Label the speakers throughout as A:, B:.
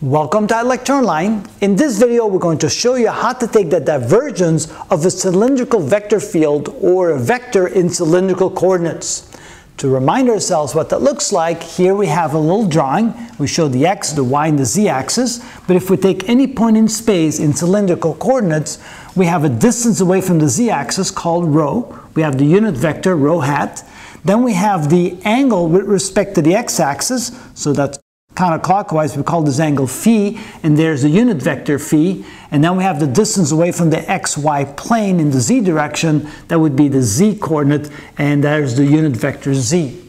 A: Welcome to ilectureonline. In this video, we're going to show you how to take the divergence of a cylindrical vector field or a vector in cylindrical coordinates. To remind ourselves what that looks like, here we have a little drawing. We show the x, the y, and the z axis. But if we take any point in space in cylindrical coordinates, we have a distance away from the z axis called rho. We have the unit vector rho hat. Then we have the angle with respect to the x-axis, so that's counterclockwise, we call this angle phi, and there's the unit vector phi, and then we have the distance away from the xy plane in the z direction, that would be the z coordinate, and there's the unit vector z.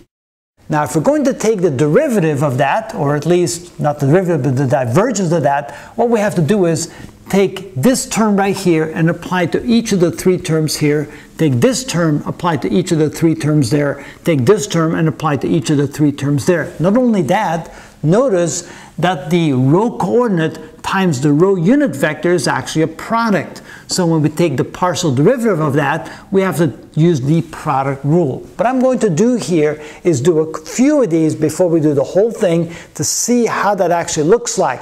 A: Now, if we're going to take the derivative of that, or at least not the derivative, but the divergence of that, what we have to do is take this term right here and apply to each of the three terms here. Take this term, apply to each of the three terms there. Take this term and apply to each of the three terms there. Not only that, notice that the rho coordinate times the rho unit vector is actually a product. So when we take the partial derivative of that, we have to use the product rule. What I'm going to do here is do a few of these before we do the whole thing to see how that actually looks like.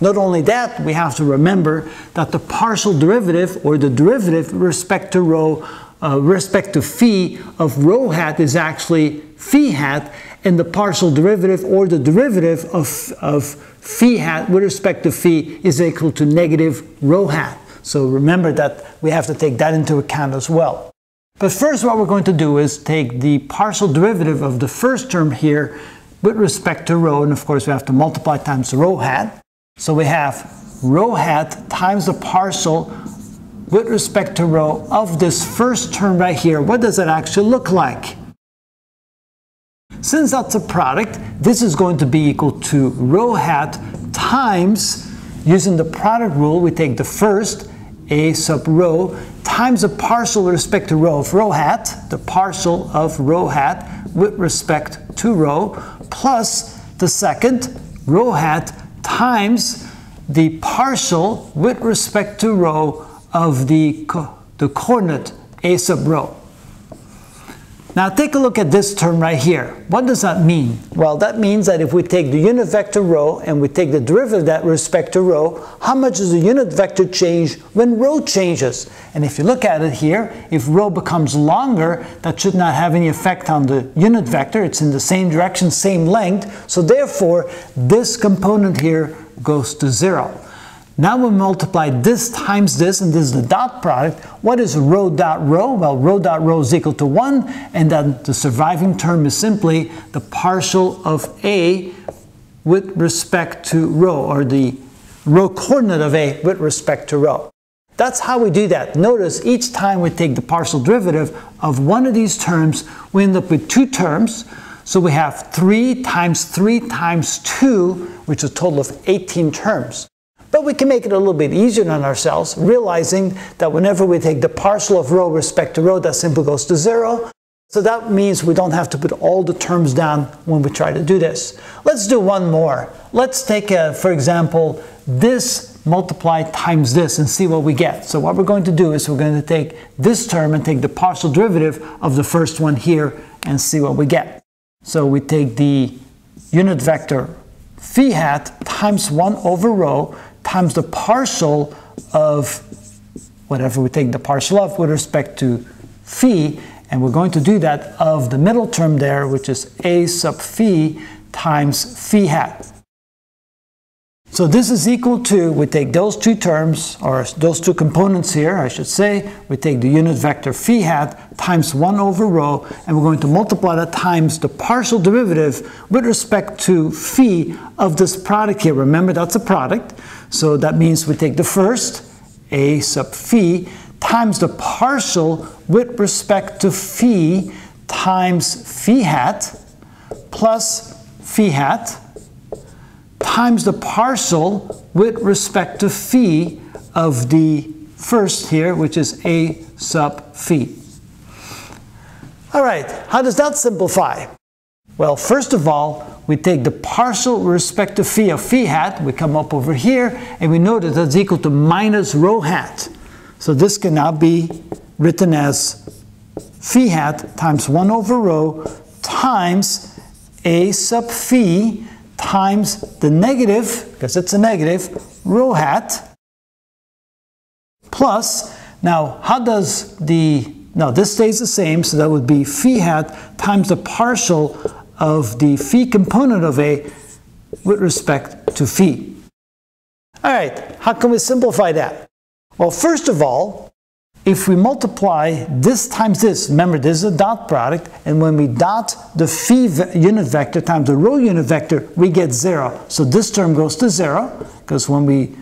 A: Not only that, we have to remember that the partial derivative or the derivative respect to rho, uh, respect to phi of rho hat is actually phi hat, and the partial derivative or the derivative of, of phi hat with respect to phi is equal to negative rho hat. So remember that we have to take that into account as well. But first what we're going to do is take the partial derivative of the first term here with respect to rho, and of course we have to multiply times rho hat. So we have rho hat times the partial with respect to rho of this first term right here. What does it actually look like? Since that's a product, this is going to be equal to rho hat times, using the product rule, we take the first, a sub rho, times the partial with respect to rho of rho hat, the partial of rho hat with respect to rho, plus the second, rho hat times the partial with respect to rho of the, co the coordinate a sub rho. Now take a look at this term right here. What does that mean? Well, that means that if we take the unit vector rho and we take the derivative of that respect to rho, how much does the unit vector change when rho changes? And if you look at it here, if rho becomes longer, that should not have any effect on the unit vector. It's in the same direction, same length. So therefore, this component here goes to zero. Now we multiply this times this, and this is the dot product. What is rho dot rho? Well, rho dot rho is equal to 1, and then the surviving term is simply the partial of A with respect to rho, or the rho coordinate of A with respect to rho. That's how we do that. Notice each time we take the partial derivative of one of these terms, we end up with two terms. So we have 3 times 3 times 2, which is a total of 18 terms. But we can make it a little bit easier on ourselves, realizing that whenever we take the partial of rho respect to rho, that simply goes to zero. So that means we don't have to put all the terms down when we try to do this. Let's do one more. Let's take, a, for example, this multiplied times this and see what we get. So what we're going to do is we're going to take this term and take the partial derivative of the first one here and see what we get. So we take the unit vector phi hat times 1 over rho times the partial of whatever we take the partial of with respect to phi, and we're going to do that of the middle term there, which is a sub phi times phi hat. So this is equal to, we take those two terms, or those two components here, I should say, we take the unit vector phi hat times 1 over rho, and we're going to multiply that times the partial derivative with respect to phi of this product here. Remember, that's a product. So that means we take the first, a sub phi, times the partial with respect to phi times phi hat, plus phi hat, times the partial with respect to phi of the first here, which is a sub phi. All right, how does that simplify? Well, first of all, we take the partial with respect to phi of phi hat, we come up over here, and we know that that's equal to minus rho hat. So this can now be written as phi hat times 1 over rho times a sub phi times the negative, because it's a negative, rho hat, plus, now how does the, no, this stays the same, so that would be phi hat times the partial of the phi component of A with respect to phi. All right, how can we simplify that? Well, first of all, if we multiply this times this, remember this is a dot product, and when we dot the phi unit vector times the rho unit vector, we get zero. So this term goes to zero, because when we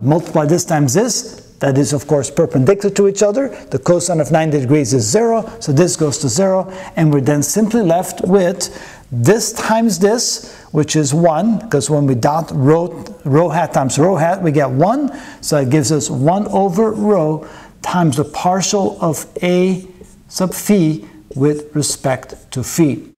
A: multiply this times this, that is of course perpendicular to each other, the cosine of 90 degrees is zero, so this goes to zero, and we're then simply left with this times this, which is 1, because when we dot rho, rho hat times rho hat, we get 1. So it gives us 1 over rho times the partial of A sub phi with respect to phi.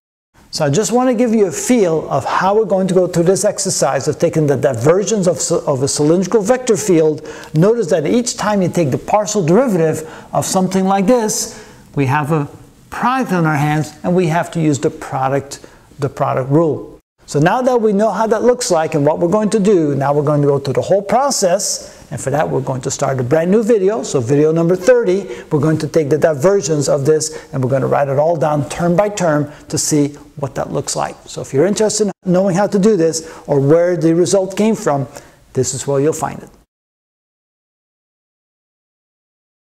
A: So I just want to give you a feel of how we're going to go through this exercise of taking the divergence of, of a cylindrical vector field. Notice that each time you take the partial derivative of something like this, we have a product on our hands and we have to use the product, the product rule. So now that we know how that looks like and what we're going to do, now we're going to go through the whole process. And for that, we're going to start a brand new video. So video number 30, we're going to take the divergence of this and we're going to write it all down term by term to see what that looks like. So if you're interested in knowing how to do this or where the result came from, this is where you'll find it.